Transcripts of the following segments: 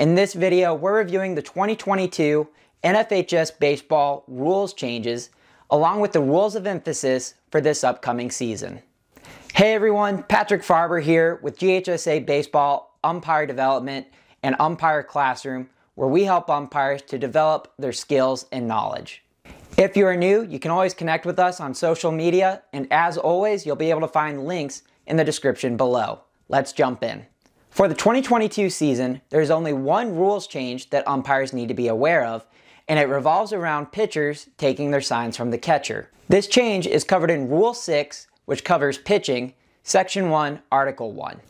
In this video, we're reviewing the 2022 NFHS baseball rules changes along with the rules of emphasis for this upcoming season. Hey everyone, Patrick Farber here with GHSA Baseball Umpire Development and Umpire Classroom, where we help umpires to develop their skills and knowledge. If you are new, you can always connect with us on social media, and as always, you'll be able to find links in the description below. Let's jump in. For the 2022 season, there's only one rules change that umpires need to be aware of, and it revolves around pitchers taking their signs from the catcher. This change is covered in Rule 6, which covers pitching, Section 1, Article 1.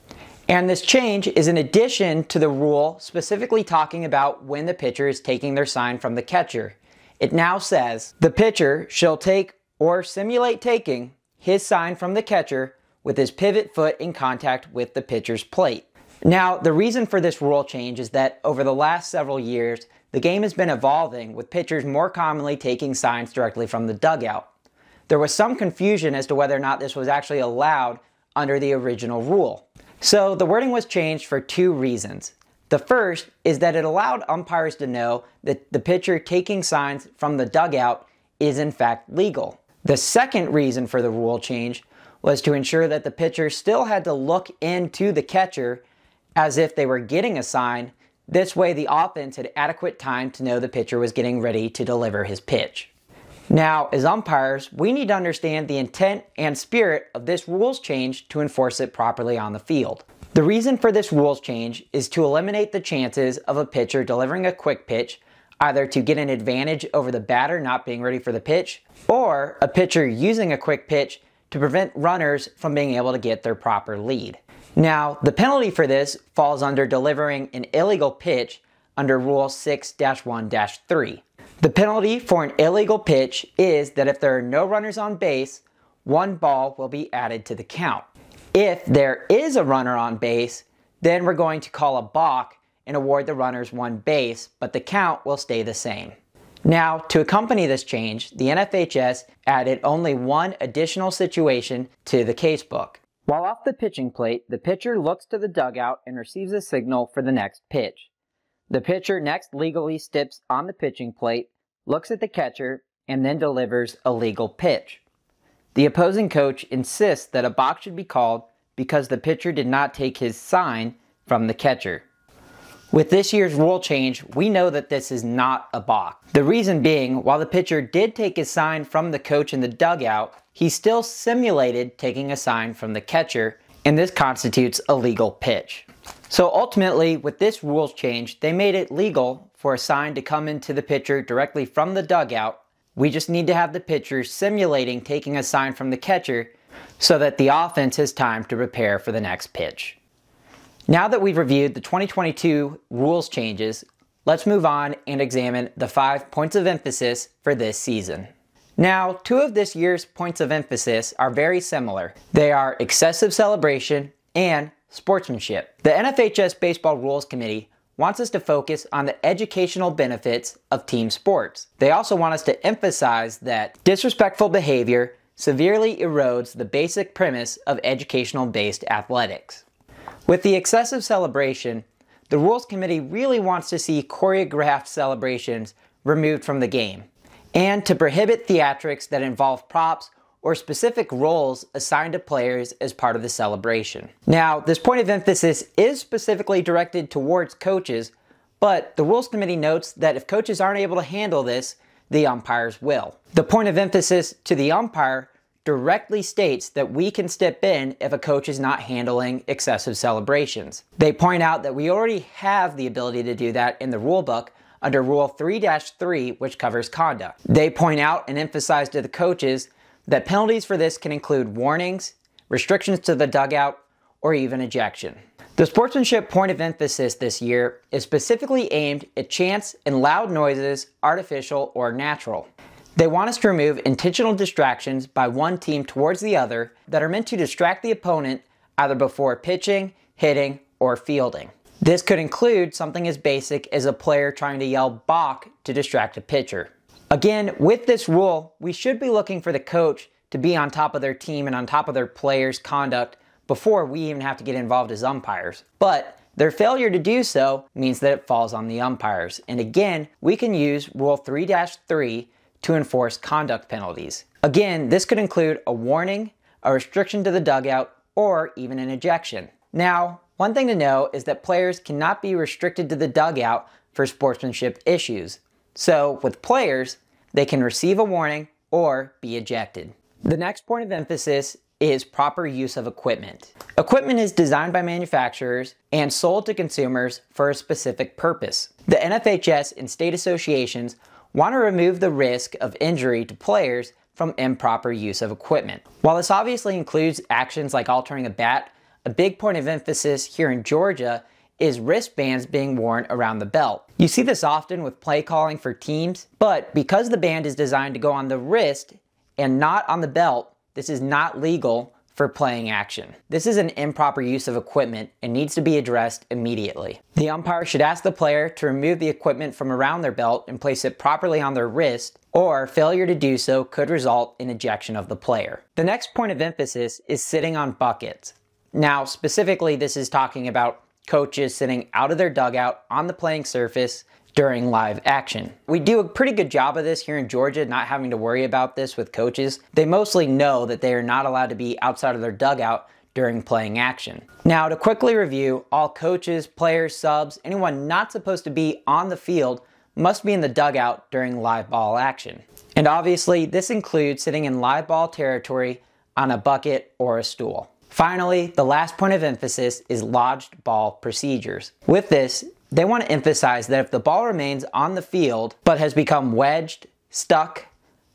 And this change is in addition to the rule specifically talking about when the pitcher is taking their sign from the catcher. It now says, the pitcher shall take or simulate taking his sign from the catcher with his pivot foot in contact with the pitcher's plate. Now, the reason for this rule change is that over the last several years, the game has been evolving with pitchers more commonly taking signs directly from the dugout. There was some confusion as to whether or not this was actually allowed under the original rule. So the wording was changed for two reasons. The first is that it allowed umpires to know that the pitcher taking signs from the dugout is in fact legal. The second reason for the rule change was to ensure that the pitcher still had to look into the catcher as if they were getting a sign. This way, the offense had adequate time to know the pitcher was getting ready to deliver his pitch. Now, as umpires, we need to understand the intent and spirit of this rules change to enforce it properly on the field. The reason for this rules change is to eliminate the chances of a pitcher delivering a quick pitch, either to get an advantage over the batter not being ready for the pitch, or a pitcher using a quick pitch to prevent runners from being able to get their proper lead. Now, the penalty for this falls under delivering an illegal pitch under Rule 6-1-3. The penalty for an illegal pitch is that if there are no runners on base, one ball will be added to the count. If there is a runner on base, then we're going to call a balk and award the runners one base, but the count will stay the same. Now, to accompany this change, the NFHS added only one additional situation to the casebook. While off the pitching plate, the pitcher looks to the dugout and receives a signal for the next pitch. The pitcher next legally steps on the pitching plate, looks at the catcher, and then delivers a legal pitch. The opposing coach insists that a balk should be called because the pitcher did not take his sign from the catcher. With this year's rule change, we know that this is not a balk. The reason being, while the pitcher did take his sign from the coach in the dugout, he still simulated taking a sign from the catcher, and this constitutes a legal pitch. So ultimately, with this rules change, they made it legal for a sign to come into the pitcher directly from the dugout. We just need to have the pitcher simulating taking a sign from the catcher so that the offense has time to prepare for the next pitch. Now that we've reviewed the 2022 rules changes, let's move on and examine the five points of emphasis for this season. Now, two of this year's points of emphasis are very similar. They are excessive celebration and sportsmanship. The NFHS Baseball Rules Committee wants us to focus on the educational benefits of team sports. They also want us to emphasize that disrespectful behavior severely erodes the basic premise of educational based athletics. With the excessive celebration, the Rules Committee really wants to see choreographed celebrations removed from the game, and to prohibit theatrics that involve props or specific roles assigned to players as part of the celebration. Now, this point of emphasis is specifically directed towards coaches, but the Rules Committee notes that if coaches aren't able to handle this, the umpires will. The point of emphasis to the umpire directly states that we can step in if a coach is not handling excessive celebrations. They point out that we already have the ability to do that in the rulebook under Rule 3-3, which covers conduct. They point out and emphasize to the coaches that penalties for this can include warnings, restrictions to the dugout, or even ejection. The sportsmanship point of emphasis this year is specifically aimed at chants and loud noises, artificial or natural. They want us to remove intentional distractions by one team towards the other that are meant to distract the opponent either before pitching, hitting, or fielding. This could include something as basic as a player trying to yell balk to distract a pitcher. Again, with this rule, we should be looking for the coach to be on top of their team and on top of their players' conduct before we even have to get involved as umpires. But Their failure to do so means that it falls on the umpires. And again, we can use Rule 3 3 to enforce conduct penalties. Again, this could include a warning, a restriction to the dugout, or even an ejection. Now, one thing to know is that players cannot be restricted to the dugout for sportsmanship issues. So, with players, they can receive a warning or be ejected. The next point of emphasis is proper use of equipment. Equipment is designed by manufacturers and sold to consumers for a specific purpose. The NFHS and state associations want to remove the risk of injury to players from improper use of equipment. While this obviously includes actions like altering a bat, a big point of emphasis here in Georgia is wristbands being worn around the belt. You see this often with play calling for teams, but because the band is designed to go on the wrist and not on the belt, this is not legal for playing action. This is an improper use of equipment and needs to be addressed immediately. The umpire should ask the player to remove the equipment from around their belt and place it properly on their wrist, or failure to do so could result in ejection of the player. The next point of emphasis is sitting on buckets. Now, specifically, this is talking about coaches sitting out of their dugout on the playing surface during live action. We do a pretty good job of this here in Georgia, not having to worry about this with coaches. They mostly know that they are not allowed to be outside of their dugout during playing action. Now, to quickly review, all coaches, players, subs, anyone not supposed to be on the field must be in the dugout during live ball action. And obviously, this includes sitting in live ball territory on a bucket or a stool. Finally, the last point of emphasis is lodged ball procedures. With this, they want to emphasize that if the ball remains on the field but has become wedged, stuck,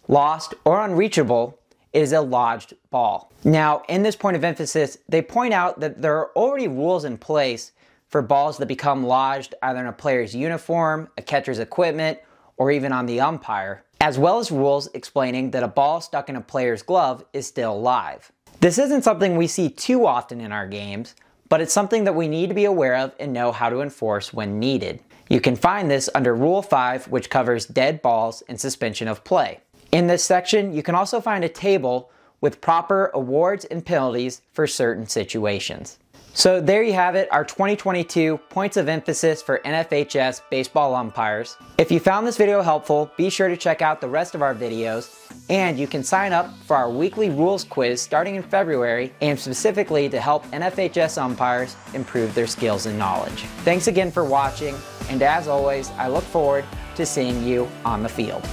lost, or unreachable, it is a lodged ball. Now, in this point of emphasis, they point out that there are already rules in place for balls that become lodged either in a player's uniform, a catcher's equipment, or even on the umpire, as well as rules explaining that a ball stuck in a player's glove is still live. This isn't something we see too often in our games, but it's something that we need to be aware of and know how to enforce when needed. You can find this under Rule 5, which covers dead balls and suspension of play. In this section, you can also find a table with proper awards and penalties for certain situations. So there you have it, our 2022 points of emphasis for NFHS baseball umpires. If you found this video helpful, be sure to check out the rest of our videos, and you can sign up for our weekly rules quiz starting in February, and specifically to help NFHS umpires improve their skills and knowledge. Thanks again for watching, and as always, I look forward to seeing you on the field.